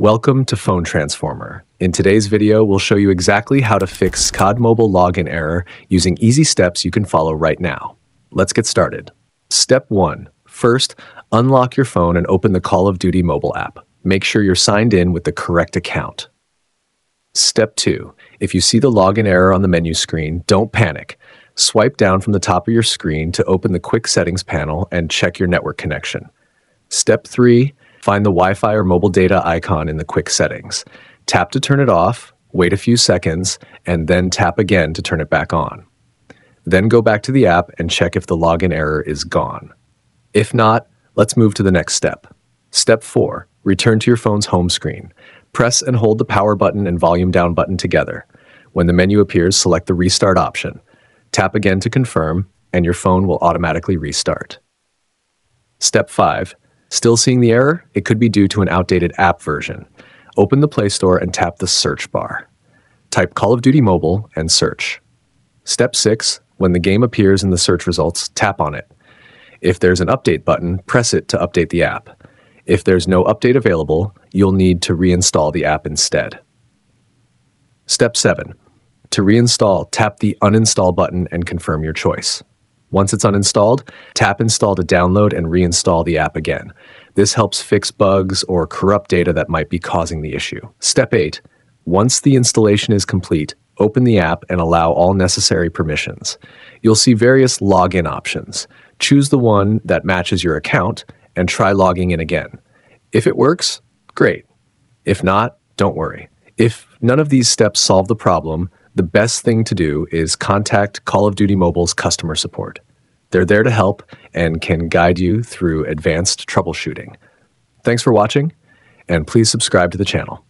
Welcome to Phone Transformer. In today's video, we'll show you exactly how to fix COD Mobile login error using easy steps you can follow right now. Let's get started. Step 1. First, unlock your phone and open the Call of Duty mobile app. Make sure you're signed in with the correct account. Step 2. If you see the login error on the menu screen, don't panic. Swipe down from the top of your screen to open the Quick Settings panel and check your network connection. Step 3. Find the Wi Fi or mobile data icon in the Quick Settings. Tap to turn it off, wait a few seconds, and then tap again to turn it back on. Then go back to the app and check if the login error is gone. If not, let's move to the next step. Step 4. Return to your phone's home screen. Press and hold the power button and volume down button together. When the menu appears, select the restart option. Tap again to confirm, and your phone will automatically restart. Step 5. Still seeing the error? It could be due to an outdated app version. Open the Play Store and tap the search bar. Type Call of Duty Mobile and search. Step 6. When the game appears in the search results, tap on it. If there's an update button, press it to update the app. If there's no update available, you'll need to reinstall the app instead. Step 7. To reinstall, tap the Uninstall button and confirm your choice. Once it's uninstalled, tap Install to download and reinstall the app again. This helps fix bugs or corrupt data that might be causing the issue. Step 8. Once the installation is complete, open the app and allow all necessary permissions. You'll see various login options. Choose the one that matches your account and try logging in again. If it works, great. If not, don't worry. If none of these steps solve the problem, the best thing to do is contact Call of Duty Mobile's customer support. They're there to help and can guide you through advanced troubleshooting. Thanks for watching, and please subscribe to the channel.